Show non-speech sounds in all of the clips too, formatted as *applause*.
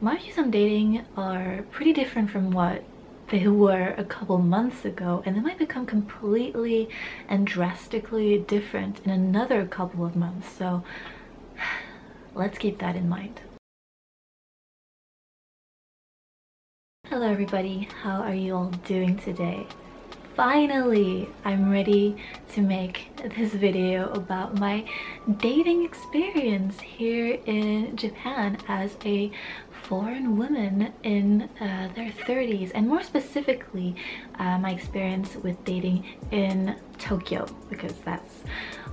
My views on dating are pretty different from what they were a couple months ago and they might become completely and drastically different in another couple of months so *sighs* let's keep that in mind. Hello everybody, how are you all doing today? Finally, I'm ready to make this video about my dating experience here in Japan as a foreign women in uh, their 30s and more specifically uh, my experience with dating in Tokyo because that's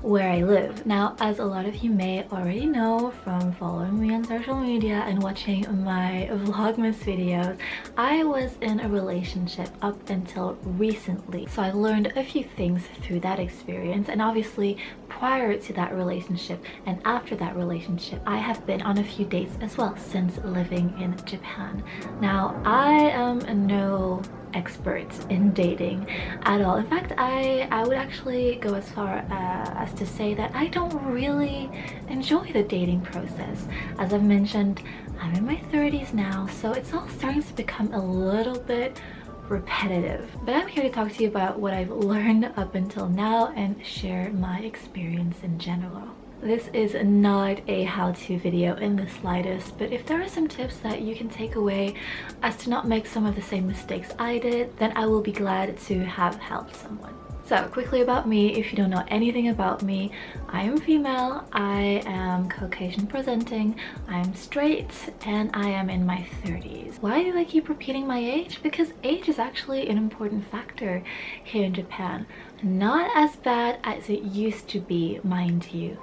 where I live. Now, as a lot of you may already know from following me on social media and watching my Vlogmas videos, I was in a relationship up until recently. So I learned a few things through that experience and obviously prior to that relationship and after that relationship, I have been on a few dates as well since living in Japan. Now, I am no expert in dating at all. In fact, I, I would actually go as far uh, as to say that I don't really enjoy the dating process. As I've mentioned, I'm in my 30s now, so it's all starting to become a little bit repetitive. But I'm here to talk to you about what I've learned up until now and share my experience in general. This is not a how-to video in the slightest, but if there are some tips that you can take away as to not make some of the same mistakes I did, then I will be glad to have helped someone. So quickly about me, if you don't know anything about me, I am female, I am Caucasian presenting, I am straight, and I am in my 30s. Why do I keep repeating my age? Because age is actually an important factor here in Japan. Not as bad as it used to be, mind you,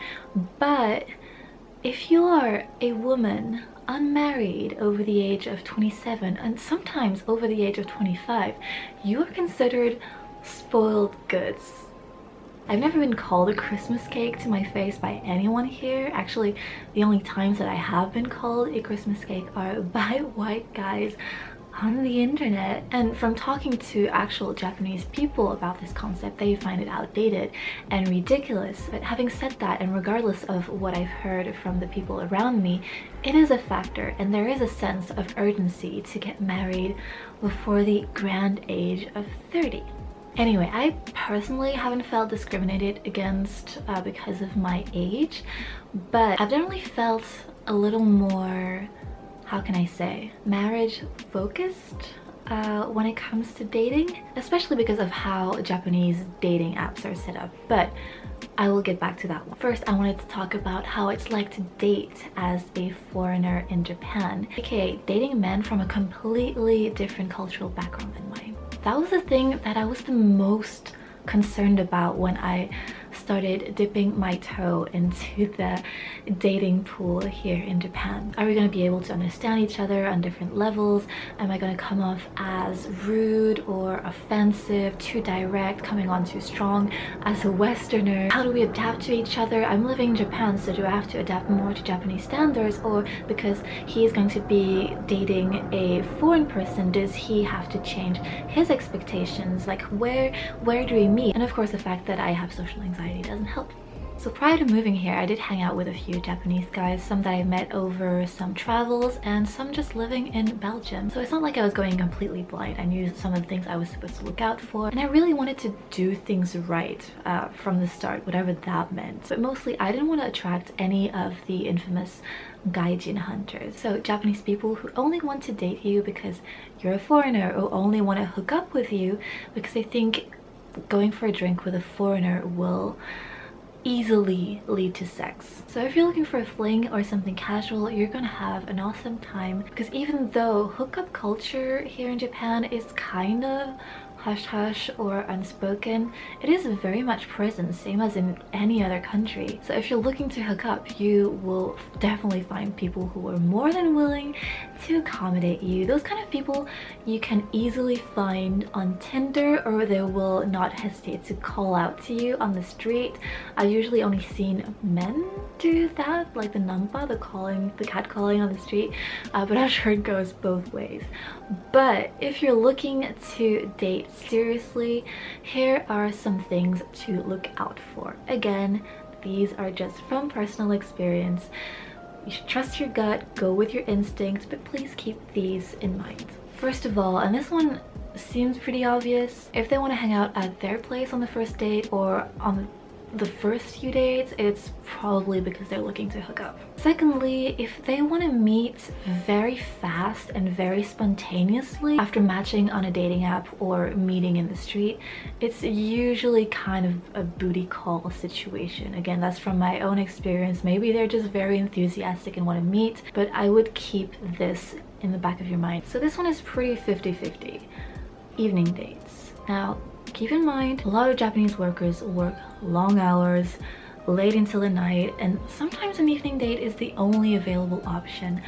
but if you are a woman unmarried over the age of 27 and sometimes over the age of 25, you are considered spoiled goods. I've never been called a Christmas cake to my face by anyone here. Actually, the only times that I have been called a Christmas cake are *laughs* by white guys on the internet and from talking to actual Japanese people about this concept they find it outdated and ridiculous but having said that and regardless of what I've heard from the people around me it is a factor and there is a sense of urgency to get married before the grand age of 30 Anyway, I personally haven't felt discriminated against uh, because of my age, but I've definitely felt a little more, how can I say, marriage focused uh, when it comes to dating, especially because of how Japanese dating apps are set up. But I will get back to that one. First, I wanted to talk about how it's like to date as a foreigner in Japan, aka dating men from a completely different cultural background than mine that was the thing that I was the most concerned about when I started dipping my toe into the dating pool here in Japan. Are we going to be able to understand each other on different levels? Am I going to come off as rude or offensive, too direct, coming on too strong as a Westerner? How do we adapt to each other? I'm living in Japan, so do I have to adapt more to Japanese standards or because he is going to be dating a foreign person, does he have to change his expectations? Like where, where do we meet? And of course the fact that I have social anxiety anxiety doesn't help. So prior to moving here, I did hang out with a few Japanese guys, some that I met over some travels and some just living in Belgium. So it's not like I was going completely blind. I knew some of the things I was supposed to look out for and I really wanted to do things right uh, from the start, whatever that meant. But mostly I didn't want to attract any of the infamous gaijin hunters. So Japanese people who only want to date you because you're a foreigner or only want to hook up with you because they think going for a drink with a foreigner will easily lead to sex. So if you're looking for a fling or something casual, you're gonna have an awesome time because even though hookup culture here in Japan is kind of hush hush or unspoken, it is very much present, same as in any other country. So if you're looking to hook up, you will definitely find people who are more than willing to accommodate you. Those kind of people you can easily find on Tinder or they will not hesitate to call out to you on the street. I've usually only seen men do that, like the nampa, the calling, the cat calling on the street, uh, but I'm sure it goes both ways. But if you're looking to date seriously, here are some things to look out for. Again, these are just from personal experience. You should trust your gut, go with your instincts, but please keep these in mind. First of all, and this one seems pretty obvious, if they want to hang out at their place on the first date or on the first few dates, it's probably because they're looking to hook up. Secondly, if they want to meet very fast and very spontaneously after matching on a dating app or meeting in the street, it's usually kind of a booty call situation. Again, that's from my own experience. Maybe they're just very enthusiastic and want to meet, but I would keep this in the back of your mind. So this one is pretty 50-50. Evening dates. Now, keep in mind a lot of Japanese workers work long hours late until the night and sometimes an evening date is the only available option.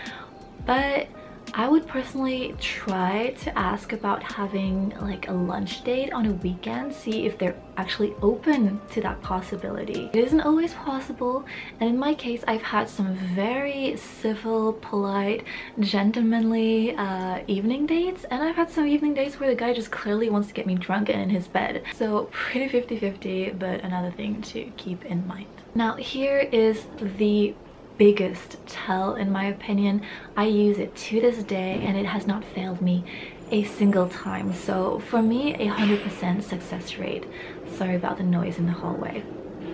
But I would personally try to ask about having like a lunch date on a weekend, see if they're actually open to that possibility. It isn't always possible and in my case I've had some very civil, polite, gentlemanly uh, evening dates and I've had some evening dates where the guy just clearly wants to get me drunk and in his bed. So pretty 50-50 but another thing to keep in mind. Now here is the biggest tell in my opinion. I use it to this day and it has not failed me a single time. So for me, a 100% success rate. Sorry about the noise in the hallway.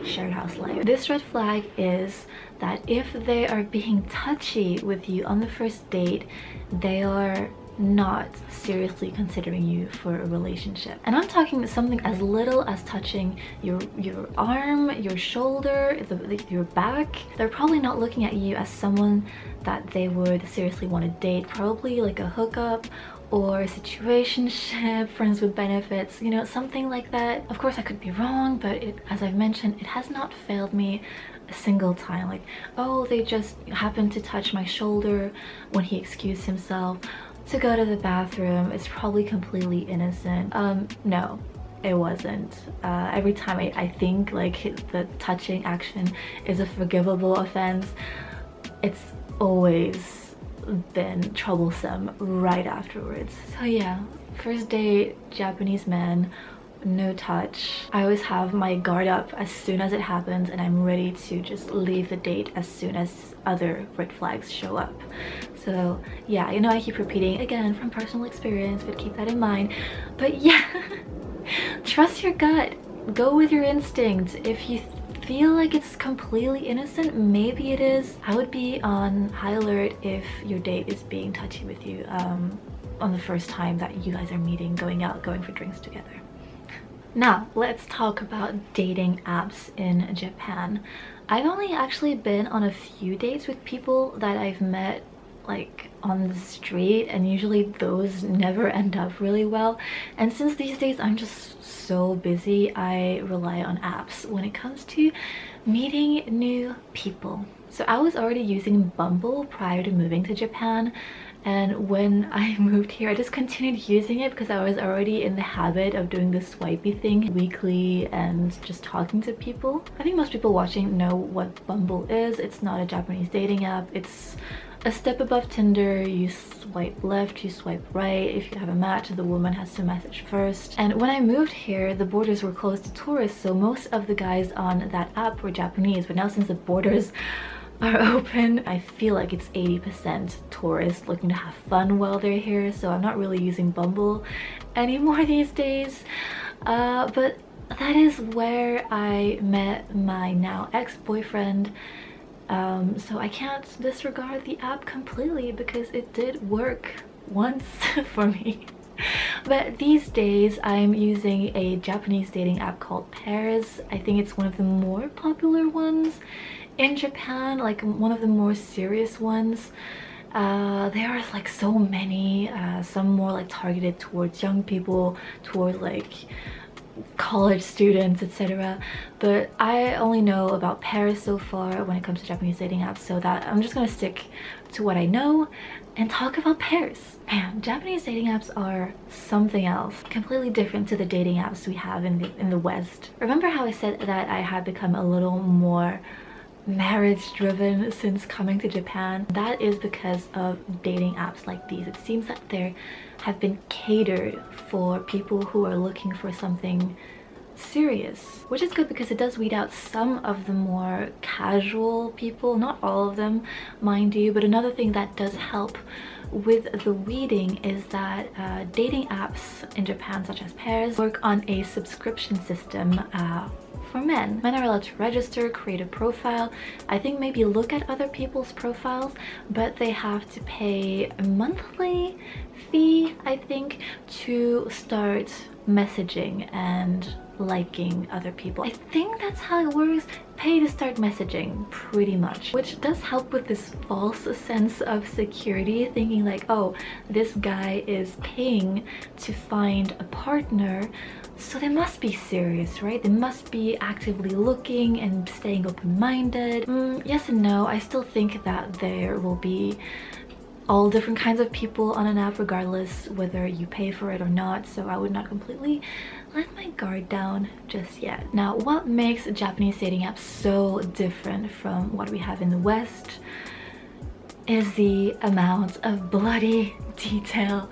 Shared house life. This red flag is that if they are being touchy with you on the first date, they are not seriously considering you for a relationship. And I'm talking something as little as touching your your arm, your shoulder, the, the, your back. They're probably not looking at you as someone that they would seriously want to date. Probably like a hookup or situationship, *laughs* friends with benefits, you know, something like that. Of course, I could be wrong, but it, as I've mentioned, it has not failed me a single time. Like, oh, they just happened to touch my shoulder when he excused himself to go to the bathroom. It's probably completely innocent. Um, no, it wasn't. Uh, every time I, I think like the touching action is a forgivable offense, it's always been troublesome right afterwards. So yeah, first date, Japanese man, no touch. I always have my guard up as soon as it happens and I'm ready to just leave the date as soon as other red flags show up. So yeah, you know I keep repeating again from personal experience, but keep that in mind. But yeah, *laughs* trust your gut. Go with your instincts. If you feel like it's completely innocent, maybe it is. I would be on high alert if your date is being touchy with you um, on the first time that you guys are meeting, going out, going for drinks together. Now, let's talk about dating apps in Japan. I've only actually been on a few dates with people that I've met like on the street and usually those never end up really well and since these days I'm just so busy I rely on apps when it comes to meeting new people. So I was already using Bumble prior to moving to Japan and when I *laughs* moved here I just continued using it because I was already in the habit of doing this swipey thing weekly and just talking to people. I think most people watching know what Bumble is. It's not a Japanese dating app. It's a step above Tinder, you swipe left, you swipe right. If you have a match, the woman has to message first. And when I moved here, the borders were closed to tourists, so most of the guys on that app were Japanese. But now since the borders are *laughs* open, I feel like it's 80% tourists looking to have fun while they're here, so I'm not really using Bumble anymore *laughs* these days. Uh, but that is where I met my now ex-boyfriend um, so I can't disregard the app completely because it did work *laughs* once for me. But these days I'm using a Japanese dating app called Pairs. I think it's one of the more popular ones in Japan, like one of the more serious ones. Uh, there are like so many, uh, some more like targeted towards young people, towards like college students etc but i only know about Pairs so far when it comes to japanese dating apps so that i'm just gonna stick to what i know and talk about Pairs man japanese dating apps are something else completely different to the dating apps we have in the in the west remember how i said that i had become a little more marriage driven since coming to Japan. That is because of dating apps like these. It seems that there have been catered for people who are looking for something serious which is good because it does weed out some of the more casual people not all of them mind you but another thing that does help with the weeding is that uh, dating apps in Japan such as Pairs work on a subscription system uh, for men. Men are allowed to register, create a profile, I think maybe look at other people's profiles, but they have to pay a monthly fee, I think, to start messaging and liking other people. I think that's how it works. Pay to start messaging, pretty much. Which does help with this false sense of security, thinking like, oh, this guy is paying to find a partner, so they must be serious, right? They must be actively looking and staying open-minded. Mm, yes and no, I still think that there will be all different kinds of people on an app regardless whether you pay for it or not so I would not completely let my guard down just yet. Now what makes Japanese dating apps so different from what we have in the West is the amount of bloody detail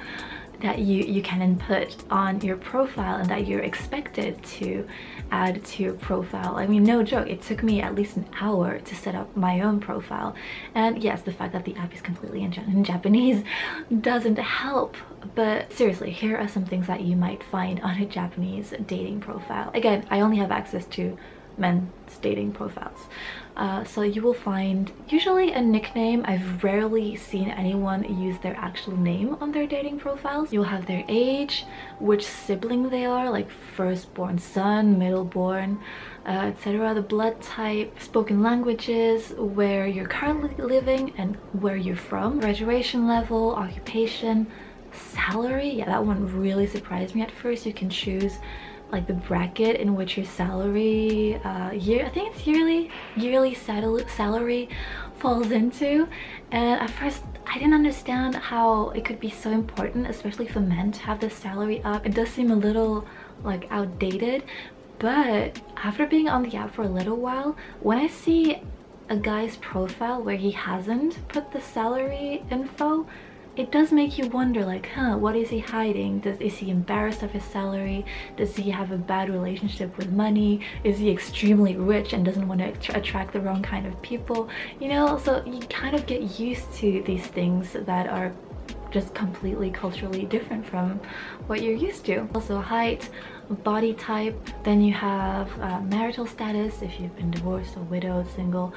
that you, you can input on your profile and that you're expected to add to your profile. I mean, no joke, it took me at least an hour to set up my own profile. And yes, the fact that the app is completely in, in Japanese *laughs* doesn't help. But seriously, here are some things that you might find on a Japanese dating profile. Again, I only have access to men's dating profiles. Uh, so you will find usually a nickname. I've rarely seen anyone use their actual name on their dating profiles. You'll have their age, which sibling they are, like firstborn son, middleborn, uh, etc. The blood type, spoken languages, where you're currently living and where you're from, graduation level, occupation, salary. Yeah, that one really surprised me at first. You can choose like the bracket in which your salary uh year i think it's yearly yearly sal salary falls into. And at first i didn't understand how it could be so important especially for men to have the salary up. It does seem a little like outdated. But after being on the app for a little while when i see a guy's profile where he hasn't put the salary info it does make you wonder like huh what is he hiding? Does is he embarrassed of his salary? Does he have a bad relationship with money? Is he extremely rich and doesn't want to attract the wrong kind of people? You know so you kind of get used to these things that are just completely culturally different from what you're used to. Also height body type then you have uh, marital status if you've been divorced or widowed single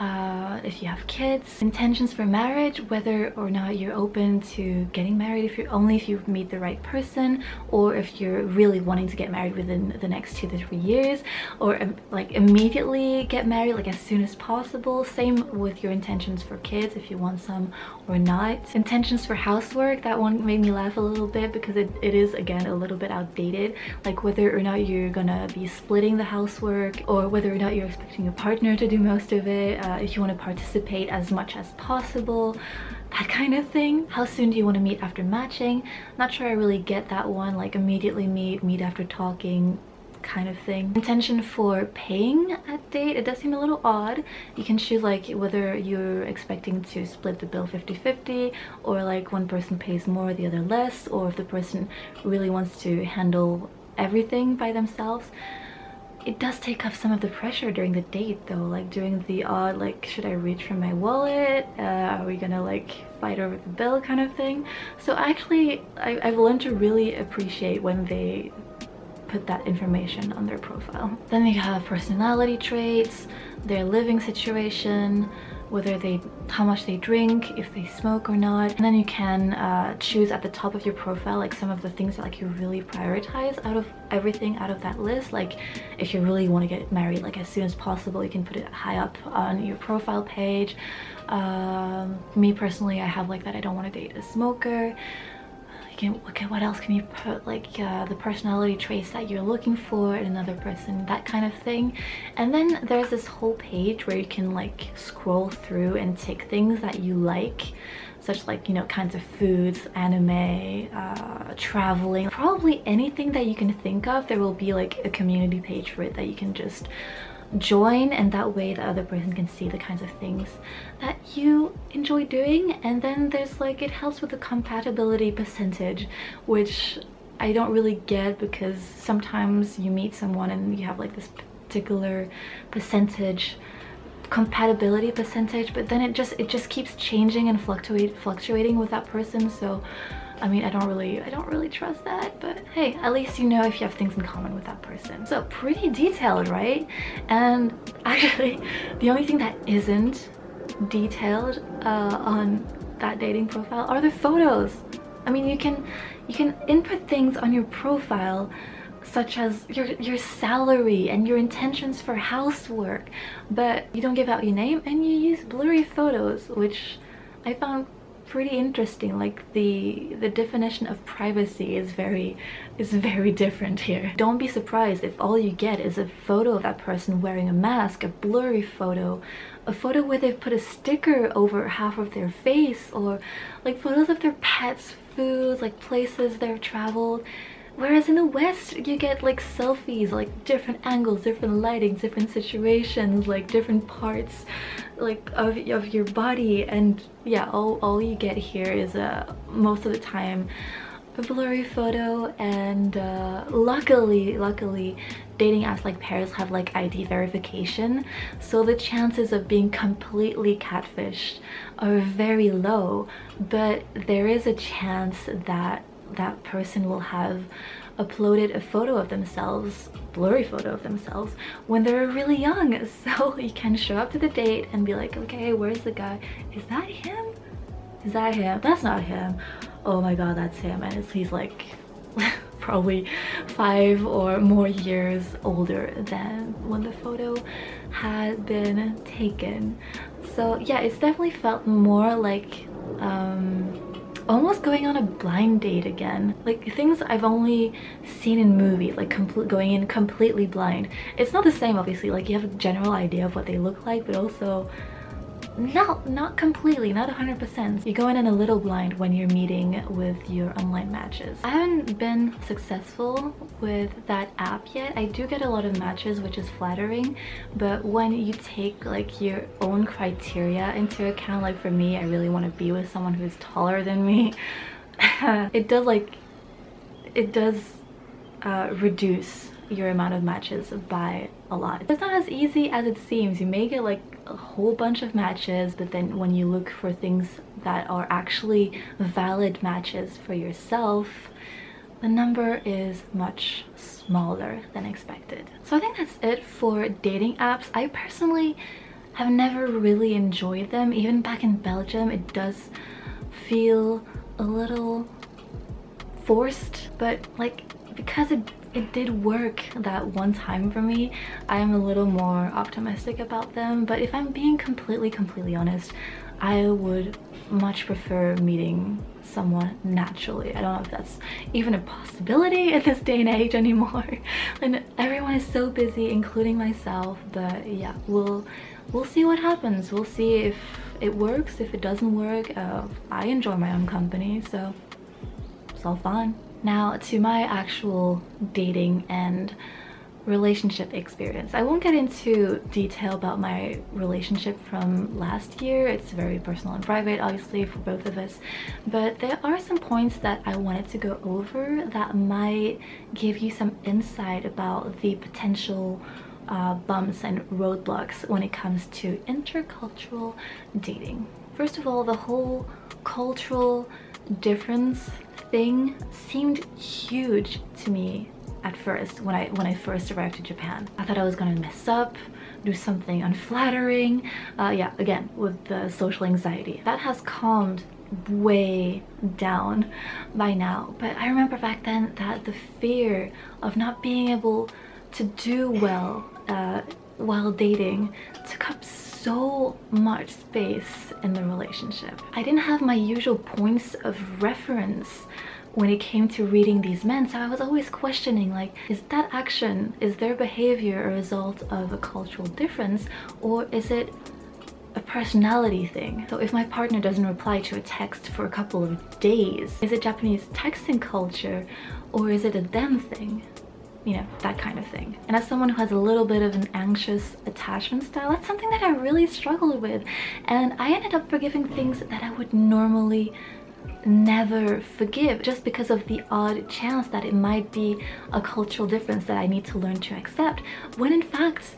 uh, if you have kids, intentions for marriage, whether or not you're open to getting married if you're only if you meet the right person or if you're really wanting to get married within the next two to three years or um, like immediately get married like as soon as possible. Same with your intentions for kids if you want some or not. Intentions for housework, that one made me laugh a little bit because it, it is again a little bit outdated like whether or not you're gonna be splitting the housework or whether or not you're expecting your partner to do most of it uh, if you want to participate as much as possible that kind of thing. How soon do you want to meet after matching? Not sure i really get that one like immediately meet meet after talking kind of thing. Intention for paying a date it does seem a little odd. You can choose like whether you're expecting to split the bill 50 50 or like one person pays more the other less or if the person really wants to handle everything by themselves it does take off some of the pressure during the date though like during the odd like should i reach for my wallet? Uh, are we gonna like fight over the bill kind of thing? So actually I, i've learned to really appreciate when they put that information on their profile. Then they have personality traits their living situation whether they how much they drink if they smoke or not. And then you can uh, choose at the top of your profile like some of the things that like you really prioritize out of everything out of that list. Like if you really want to get married like as soon as possible you can put it high up on your profile page. Um, me personally I have like that I don't want to date a smoker can okay what else can you put like uh, the personality traits that you're looking for in another person that kind of thing. And then there's this whole page where you can like scroll through and tick things that you like such like you know kinds of foods anime uh, traveling. Probably anything that you can think of there will be like a community page for it that you can just join and that way the other person can see the kinds of things that you enjoy doing. And then there's like it helps with the compatibility percentage which I don't really get because sometimes you meet someone and you have like this particular percentage compatibility percentage but then it just it just keeps changing and fluctuate fluctuating with that person. So I mean, I don't really, I don't really trust that, but hey, at least you know if you have things in common with that person. So pretty detailed, right? And *laughs* actually, the only thing that isn't detailed uh, on that dating profile are the photos. I mean, you can, you can input things on your profile such as your, your salary and your intentions for housework, but you don't give out your name and you use blurry photos, which I found pretty interesting like the the definition of privacy is very is very different here. Don't be surprised if all you get is a photo of that person wearing a mask a blurry photo a photo where they've put a sticker over half of their face or like photos of their pets foods like places they've traveled Whereas in the West, you get like selfies, like different angles, different lighting, different situations, like different parts like of, of your body. And yeah, all, all you get here is uh, most of the time a blurry photo and uh, luckily, luckily, dating apps like Pairs have like ID verification. So the chances of being completely catfished are very low, but there is a chance that that person will have uploaded a photo of themselves blurry photo of themselves when they're really young. *laughs* So you can show up to the date and be like okay where's the guy? Is that him? Is that him? That's not him. Oh my god that's him. And he's like *laughs* probably five or more years older than when the photo had been taken. So yeah it's definitely felt more like um almost going on a blind date again. Like things I've only seen in movies, like going in completely blind. It's not the same obviously, like you have a general idea of what they look like, but also not not completely not 100 percent you go in in a little blind when you're meeting with your online matches i haven't been successful with that app yet i do get a lot of matches which is flattering but when you take like your own criteria into account like for me i really want to be with someone who's taller than me *laughs* it does like it does uh, reduce your amount of matches by a lot. It's not as easy as it seems. You may get like a whole bunch of matches, but then when you look for things that are actually valid matches for yourself, the number is much smaller than expected. So I think that's it for dating apps. I personally have never really enjoyed them. Even back in Belgium, it does feel a little forced, but like because it it did work that one time for me. I'm a little more optimistic about them but if i'm being completely completely honest i would much prefer meeting someone naturally. I don't know if that's even a possibility in this day and age anymore. *laughs* And everyone is so busy including myself but yeah we'll we'll see what happens. We'll see if it works. If it doesn't work uh, i enjoy my own company so it's all fun now to my actual dating and relationship experience. I won't get into detail about my relationship from last year. It's very personal and private, obviously, for both of us. But there are some points that I wanted to go over that might give you some insight about the potential uh, bumps and roadblocks when it comes to intercultural dating. First of all, the whole cultural difference thing seemed huge to me at first when I when I first arrived to Japan. I thought I was gonna mess up, do something unflattering. Uh, yeah, again, with the social anxiety. That has calmed way down by now. But I remember back then that the fear of not being able to do well uh, while dating took up so much space in the relationship. I didn't have my usual points of reference when it came to reading these men so I was always questioning like is that action is their behavior a result of a cultural difference or is it a personality thing. So if my partner doesn't reply to a text for a couple of days, is it Japanese texting culture or is it a them thing? You know, that kind of thing. And as someone who has a little bit of an anxious attachment style, that's something that I really struggled with. And I ended up forgiving things that I would normally never forgive just because of the odd chance that it might be a cultural difference that I need to learn to accept when in fact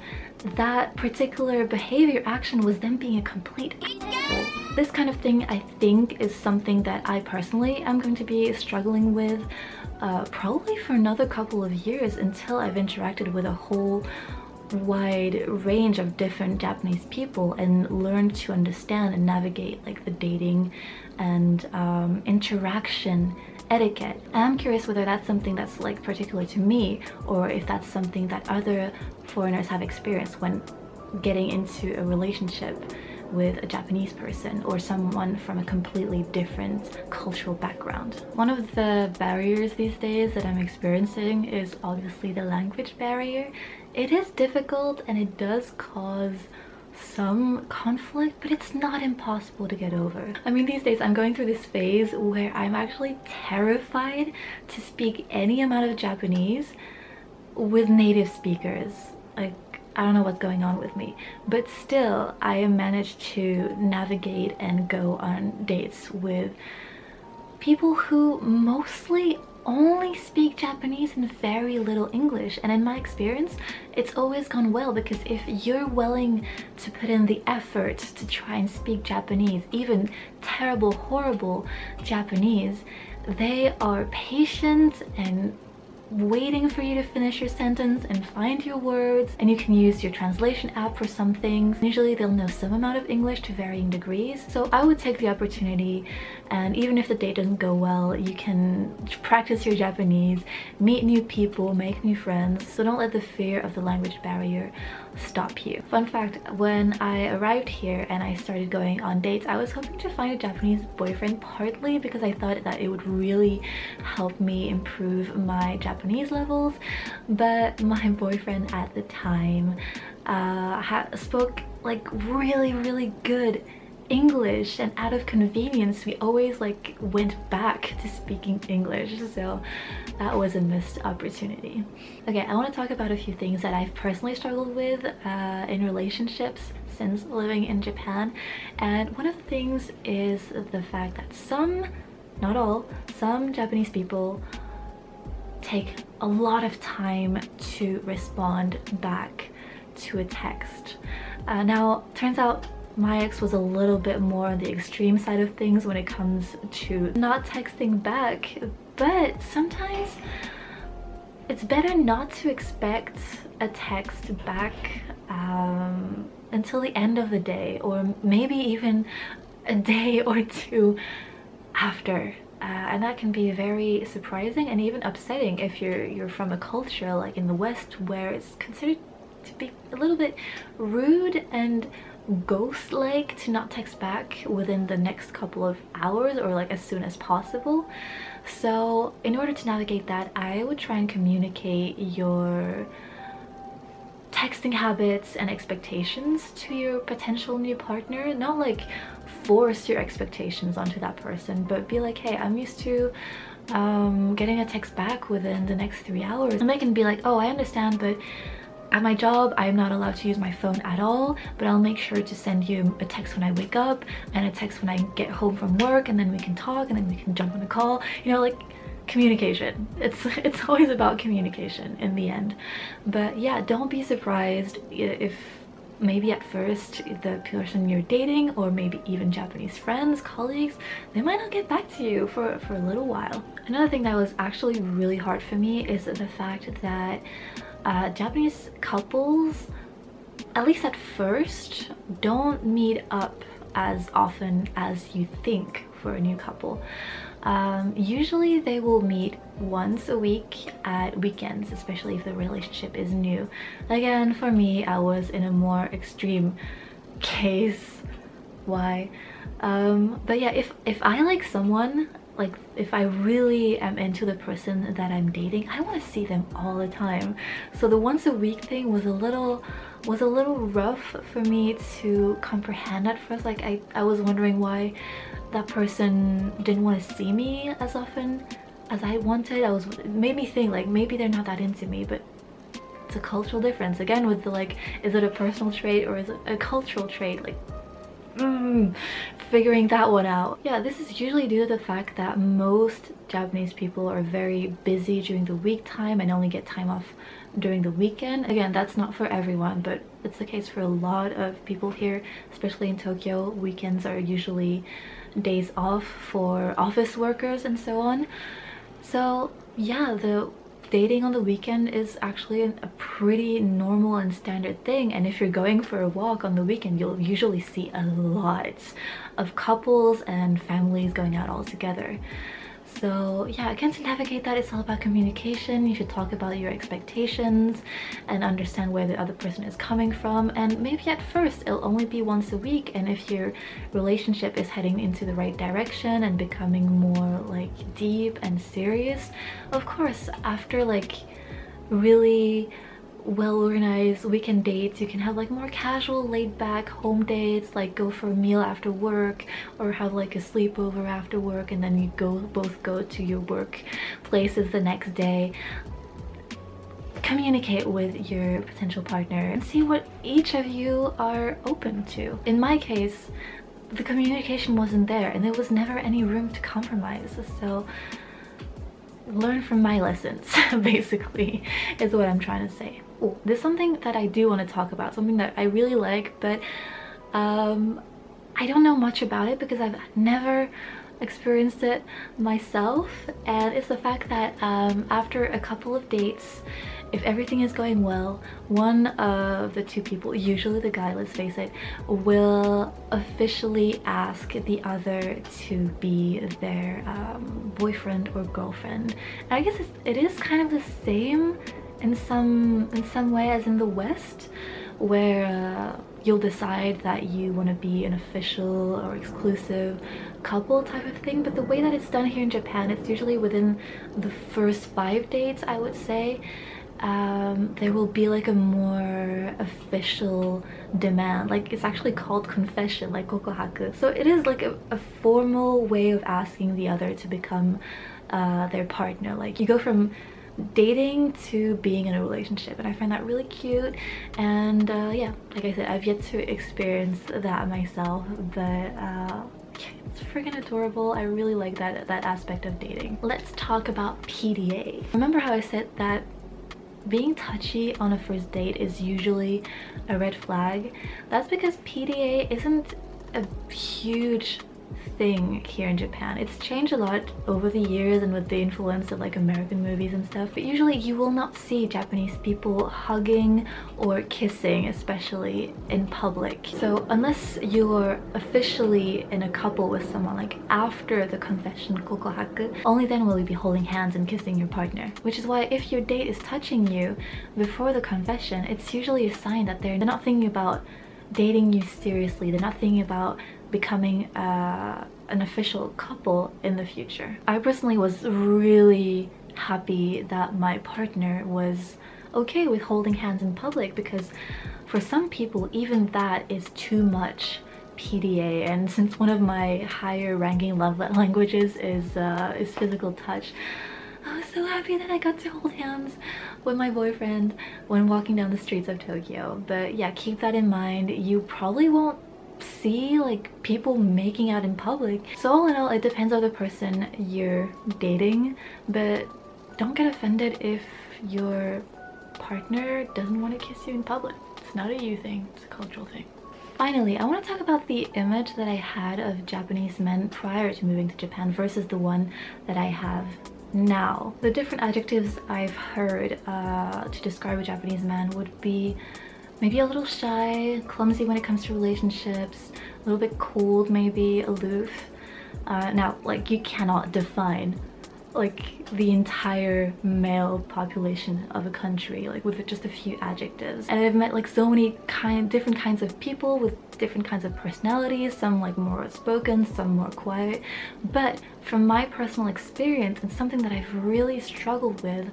that particular behavior action was them being a complete this kind of thing I think is something that I personally am going to be struggling with uh, probably for another couple of years until I've interacted with a whole wide range of different Japanese people and learned to understand and navigate like the dating and um, interaction etiquette. I'm curious whether that's something that's like particular to me or if that's something that other foreigners have experienced when getting into a relationship with a Japanese person or someone from a completely different cultural background. One of the barriers these days that I'm experiencing is obviously the language barrier. It is difficult and it does cause some conflict, but it's not impossible to get over. I mean, these days I'm going through this phase where I'm actually terrified to speak any amount of Japanese with native speakers. Like, I don't know what's going on with me. But still, I managed to navigate and go on dates with people who mostly only speak Japanese and very little English and in my experience it's always gone well because if you're willing to put in the effort to try and speak Japanese even terrible horrible Japanese they are patient and waiting for you to finish your sentence and find your words and you can use your translation app for some things. Usually they'll know some amount of English to varying degrees. So I would take the opportunity and even if the date doesn't go well, you can practice your Japanese, meet new people, make new friends. So don't let the fear of the language barrier stop you. Fun fact, when I arrived here and I started going on dates, I was hoping to find a Japanese boyfriend partly because I thought that it would really help me improve my Japanese levels, but my boyfriend at the time uh, spoke like really, really good English and out of convenience we always like went back to speaking English so that was a missed opportunity. Okay, I want to talk about a few things that I've personally struggled with uh, in relationships since living in Japan and one of the things is the fact that some, not all, some Japanese people take a lot of time to respond back to a text. Uh, now, turns out my ex was a little bit more on the extreme side of things when it comes to not texting back but sometimes it's better not to expect a text back um, until the end of the day or maybe even a day *laughs* or two after. Uh, and that can be very surprising and even upsetting if you're you're from a culture like in the west where it's considered to be a little bit rude and ghost-like to not text back within the next couple of hours or like as soon as possible. So in order to navigate that I would try and communicate your texting habits and expectations to your potential new partner. Not like force your expectations onto that person but be like hey I'm used to um, getting a text back within the next three hours. And they can be like oh I understand but at my job, I am not allowed to use my phone at all, but I'll make sure to send you a text when I wake up and a text when I get home from work and then we can talk and then we can jump on a call. You know, like communication. It's, *laughs* it's always about communication in the end. But yeah, don't be surprised if maybe at first the person you're dating or maybe even Japanese friends, colleagues, they might not get back to you for, for a little while. Another thing that was actually really hard for me is the fact that uh, Japanese couples, at least at first, don't meet up as often as you think for a new couple. Um, usually they will meet once a week at weekends, especially if the relationship is new. Again, for me, I was in a more extreme case. Why? Um, but yeah, if, if I like someone, like if I really am into the person that I'm dating I want to see them all the time. So the once a week thing was a little was a little rough for me to comprehend at first. Like I, I was wondering why that person didn't want to see me as often as I wanted. I was it made me think like maybe they're not that into me but it's a cultural difference. Again with the like is it a personal trait or is it a cultural trait? Like mm, figuring that one out. Yeah, this is usually due to the fact that most Japanese people are very busy during the week time and only get time off during the weekend. Again, that's not for everyone, but it's the case for a lot of people here, especially in Tokyo. Weekends are usually days off for office workers and so on. So yeah, the dating on the weekend is actually a pretty normal and standard thing and if you're going for a walk on the weekend you'll usually see a lot of couples and families going out all together so yeah again to navigate that it's all about communication. You should talk about your expectations and understand where the other person is coming from. And maybe at first it'll only be once a week. And if your relationship is heading into the right direction and becoming more like deep and serious of course after like really well organized weekend dates you can have like more casual laid back home dates like go for a meal after work or have like a sleepover after work and then you go both go to your work places the next day. Communicate with your potential partner and see what each of you are open to. In my case the communication wasn't there and there was never any room to compromise so learn from my lessons *laughs* basically is what i'm trying to say Ooh, there's something that I do want to talk about, something that I really like, but um, I don't know much about it because I've never experienced it myself and it's the fact that um, after a couple of dates if everything is going well one of the two people usually the guy let's face it will officially ask the other to be their um, boyfriend or girlfriend. And I guess it is kind of the same in some in some way as in the West where uh, you'll decide that you want to be an official or exclusive couple type of thing. But the way that it's done here in Japan it's usually within the first five dates I would say. Um, there will be like a more official demand. Like it's actually called confession like kokohaku. So it is like a, a formal way of asking the other to become uh, their partner. Like you go from dating to being in a relationship and I find that really cute. And uh, yeah like I said I've yet to experience that myself but uh, it's freaking adorable. I really like that that aspect of dating. Let's talk about PDA remember how I said that being touchy on a first date is usually a red flag? That's because PDA isn't a huge thing here in Japan. It's changed a lot over the years and with the influence of like American movies and stuff, but usually you will not see Japanese people hugging or kissing, especially in public. So unless you're officially in a couple with someone like after the confession kokohaku, only then will you be holding hands and kissing your partner. Which is why if your date is touching you before the confession, it's usually a sign that they're not thinking about dating you seriously. They're not thinking about becoming uh, an official couple in the future. I personally was really happy that my partner was okay with holding hands in public because for some people even that is too much PDA and since one of my higher ranking love *laughs* languages is uh, is physical touch I was so happy that I got to hold hands with my boyfriend when walking down the streets of Tokyo. But yeah keep that in mind. You probably won't see like people making out in public. So all in all it depends on the person you're dating but don't get offended if your partner doesn't want to kiss you in public. It's not a you thing it's a cultural thing. Finally, I want to talk about the image that I had of Japanese men prior to moving to Japan versus the one that I have now. The different adjectives I've heard uh, to describe a Japanese man would be maybe a little shy, clumsy when it comes to relationships, a little bit cold maybe, aloof. Uh, now, like you cannot define like the entire male population of a country like with just a few adjectives and I've met like so many kind different kinds of people with different kinds of personalities some like more outspoken some more quiet. But from my personal experience and something that I've really struggled with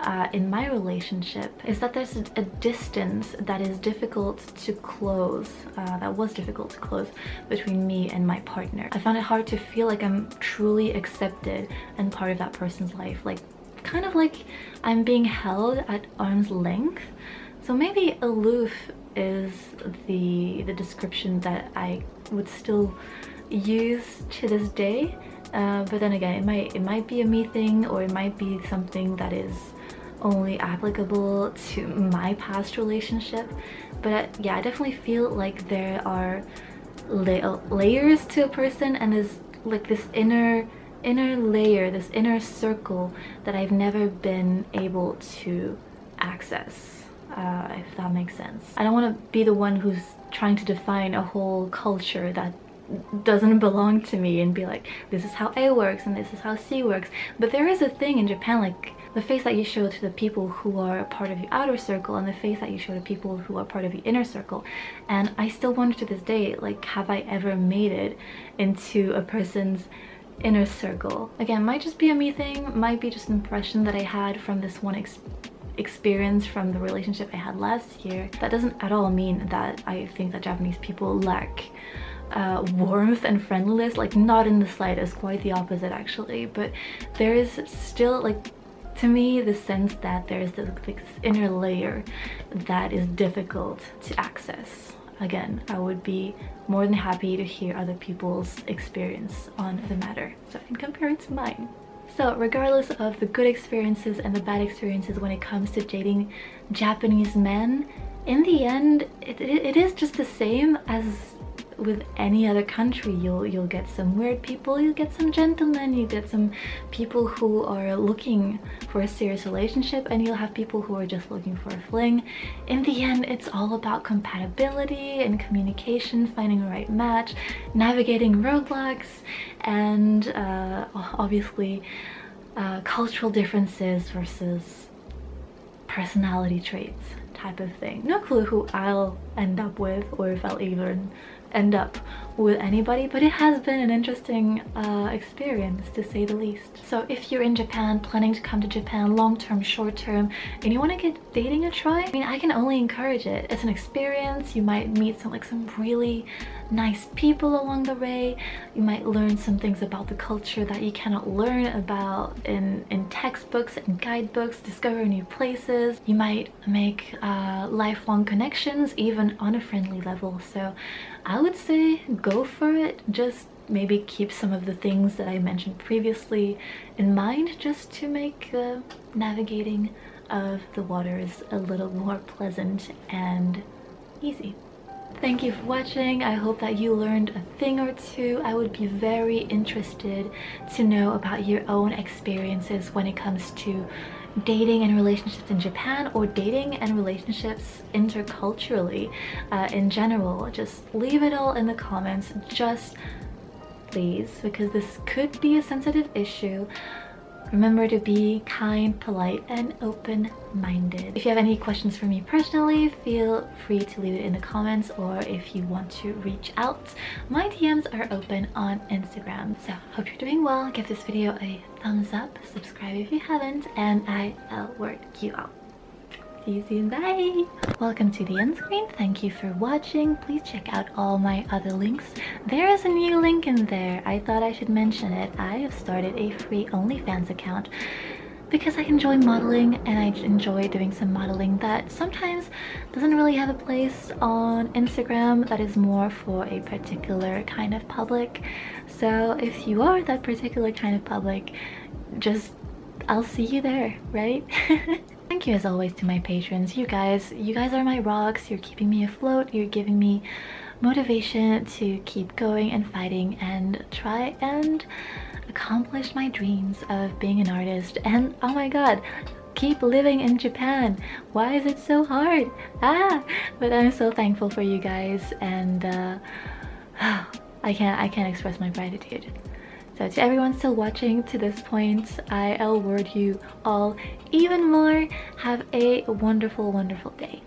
uh, in my relationship is that there's a distance that is difficult to close uh, that was difficult to close between me and my partner. I found it hard to feel like I'm truly accepted and part of that person's life like kind of like I'm being held at arm's length. So maybe aloof is the the description that I would still use to this day. Uh, but then again it might it might be a me thing or it might be something that is only applicable to my past relationship. But yeah I definitely feel like there are la layers to a person and there's like this inner inner layer this inner circle that I've never been able to access uh, if that makes sense. I don't want to be the one who's trying to define a whole culture that doesn't belong to me and be like this is how A works and this is how C works. But there is a thing in Japan like the face that you show to the people who are part of your outer circle and the face that you show to people who are part of your inner circle. And I still wonder to this day like have I ever made it into a person's inner circle? Again might just be a me thing might be just an impression that I had from this one experience from the relationship I had last year that doesn't at all mean that I think that Japanese people lack uh, warmth and friendliness like not in the slightest quite the opposite actually. But there is still like to me the sense that there's this, this inner layer that is difficult to access. Again i would be more than happy to hear other people's experience on the matter. So i can compare it to mine so regardless of the good experiences and the bad experiences when it comes to dating japanese men in the end it, it, is just the same as with any other country you'll you'll get some weird people you get some gentlemen you get some people who are looking for a serious relationship and you'll have people who are just looking for a fling. In the end it's all about compatibility and communication finding a right match navigating roadblocks and uh, obviously uh, cultural differences versus personality traits type of thing. No clue who I'll end up with or if I'll even end up with anybody but it has been an interesting uh, experience to say the least. So if you're in Japan planning to come to Japan long-term short-term and you want to get dating a try I mean I can only encourage it. It's an experience. You might meet some like some really nice people along the way. You might learn some things about the culture that you cannot learn about in in textbooks and guidebooks discover new places. You might make uh, lifelong connections even on a friendly level. So I would say go for it. Just maybe keep some of the things that I mentioned previously in mind just to make the navigating of the waters a little more pleasant and easy. Thank you for watching. I hope that you learned a thing or two. I would be very interested to know about your own experiences when it comes to dating and relationships in Japan or dating and relationships interculturally uh, in general. Just leave it all in the comments. Just please because this could be a sensitive issue. Remember to be kind, polite, and open-minded. If you have any questions for me personally, feel free to leave it in the comments or if you want to reach out, my DMs are open on Instagram. So hope you're doing well. Give this video a thumbs up, subscribe if you haven't, and I'll work you out. See you soon, bye! Welcome to the end screen, thank you for watching. Please check out all my other links. There is a new link in there. I thought I should mention it. I have started a free OnlyFans account because I enjoy modeling and I enjoy doing some modeling that sometimes doesn't really have a place on Instagram that is more for a particular kind of public. So if you are that particular kind of public, just I'll see you there, right? *laughs* Thank you as always to my patrons. You guys, you guys are my rocks. You're keeping me afloat. You're giving me motivation to keep going and fighting and try and accomplish my dreams of being an artist. And oh my god, keep living in Japan. Why is it so hard? Ah, but I'm so thankful for you guys and uh, *sighs* I can't I can't express my gratitude. So to everyone still watching to this point, I'll word you all even more. Have a wonderful, wonderful day.